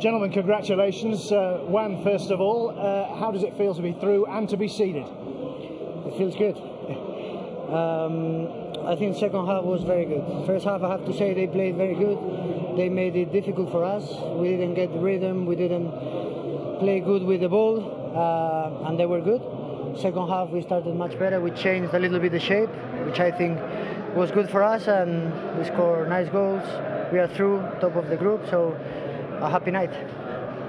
Gentlemen, congratulations. Uh, Juan, first of all, uh, how does it feel to be through and to be seeded? It feels good. Um, I think second half was very good. First half, I have to say, they played very good. They made it difficult for us. We didn't get the rhythm. We didn't play good with the ball, uh, and they were good. Second half, we started much better. We changed a little bit the shape, which I think was good for us, and we scored nice goals. We are through, top of the group, so a happy night.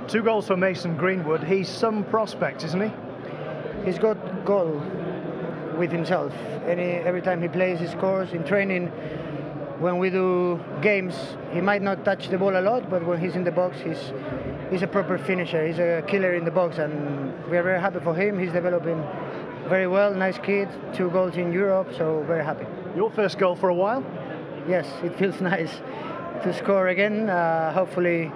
Two goals for Mason Greenwood. He's some prospect, isn't he? He's got goal with himself. Any, every time he plays, he scores. In training, when we do games, he might not touch the ball a lot, but when he's in the box, he's he's a proper finisher. He's a killer in the box, and we are very happy for him. He's developing very well. Nice kid. Two goals in Europe, so very happy. Your first goal for a while? Yes, it feels nice to score again. Uh, hopefully,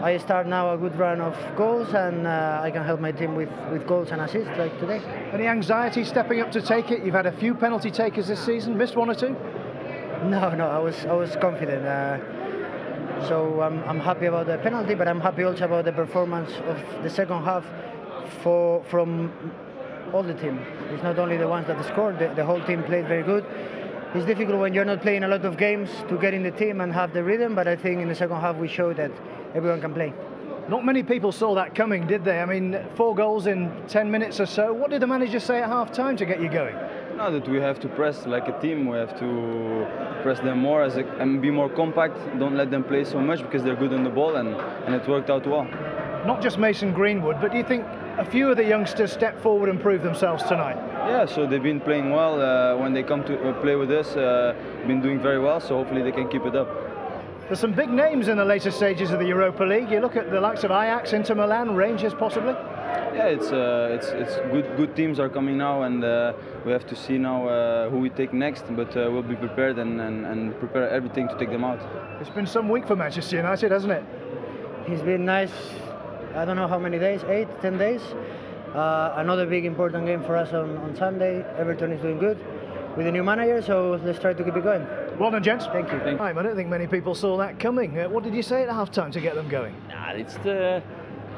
I start now a good run of goals and uh, I can help my team with, with goals and assists like today. Any anxiety stepping up to take it? You've had a few penalty takers this season, missed one or two? No, no, I was I was confident. Uh, so I'm, I'm happy about the penalty, but I'm happy also about the performance of the second half for from all the team. It's not only the ones that scored, the, the whole team played very good. It's difficult when you're not playing a lot of games to get in the team and have the rhythm, but I think in the second half we showed that everyone can play. Not many people saw that coming, did they? I mean, four goals in 10 minutes or so. What did the manager say at half time to get you going? No, that we have to press like a team. We have to press them more as a, and be more compact. Don't let them play so much because they're good on the ball, and, and it worked out well. Not just Mason Greenwood, but do you think a few of the youngsters step forward and prove themselves tonight? Yeah, so they've been playing well. Uh, when they come to uh, play with us, uh, been doing very well. So hopefully they can keep it up. There's some big names in the later stages of the Europa League. You look at the likes of Ajax, Inter Milan, Rangers, possibly. Yeah, it's uh, it's it's good. Good teams are coming now, and uh, we have to see now uh, who we take next. But uh, we'll be prepared and, and, and prepare everything to take them out. It's been some week for Manchester United, hasn't it? It's been nice. I don't know how many days, eight, ten days. Uh, another big important game for us on, on Sunday. Everton is doing good with the new manager, so let's try to keep it going. Well done, gents. Thank you. Thank you. I don't think many people saw that coming. Uh, what did you say at half time to get them going? Nah, it's the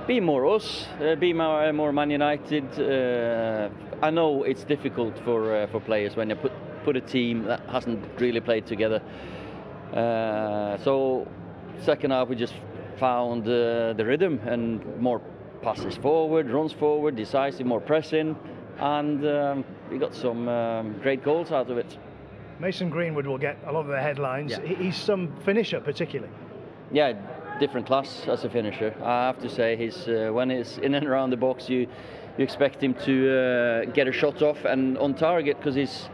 be more us, uh, be more, more Man United. Uh, I know it's difficult for uh, for players when you put put a team that hasn't really played together. Uh, so second half we just found uh, the rhythm and more passes forward, runs forward, decisive, more pressing, and um, we got some um, great goals out of it. Mason Greenwood will get a lot of the headlines. Yeah. He's some finisher, particularly. Yeah, different class as a finisher. I have to say, he's uh, when he's in and around the box, you you expect him to uh, get a shot off and on target because he's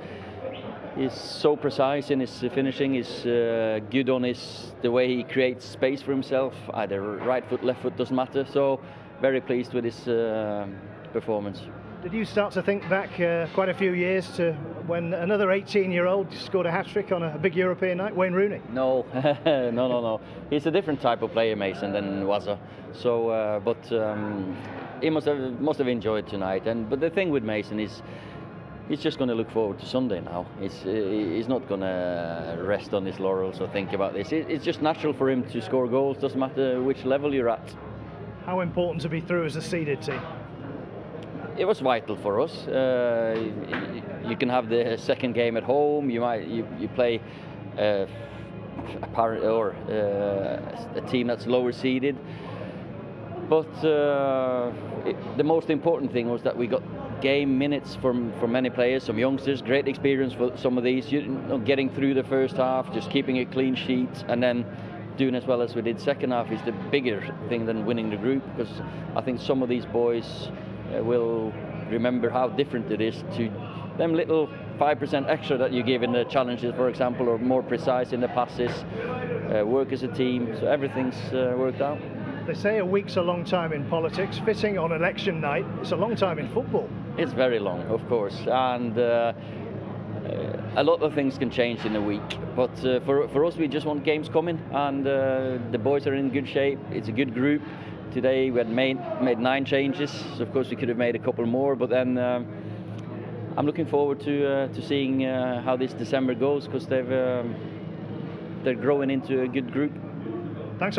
he's so precise in his finishing. He's uh, good on his the way he creates space for himself. Either right foot, left foot doesn't matter. So very pleased with his uh, performance. Did you start to think back uh, quite a few years to when another 18-year-old scored a hat-trick on a big European night, Wayne Rooney? No, no, no, no. He's a different type of player, Mason, than Waza. So, uh, but um, he must have must have enjoyed tonight. And but the thing with Mason is. He's just going to look forward to Sunday now. He's, uh, he's not going to rest on his laurels or think about this. It's just natural for him to score goals. Doesn't matter which level you're at. How important to be through as a seeded team? it was vital for us. Uh, you can have the second game at home. You might you, you play uh, a par- or uh, a team that's lower seeded. But uh, it, the most important thing was that we got game minutes from from many players, some youngsters. Great experience for some of these. You know, getting through the first half, just keeping a clean sheet, and then doing as well as we did second half is the bigger thing than winning the group because I think some of these boys uh, will remember how different it is to them little 5% extra that you give in the challenges, for example, or more precise in the passes, uh, work as a team. So everything's uh, worked out. They say a week's a long time in politics. Fitting on election night, it's a long time in football. It's very long, of course, and uh, a lot of things can change in a week. But uh, for, for us, we just want games coming, and uh, the boys are in good shape. It's a good group. Today we had made, made nine changes. Of course, we could have made a couple more, but then um, I'm looking forward to uh, to seeing uh, how this December goes because they've um, they're growing into a good group. Thanks, Ollie.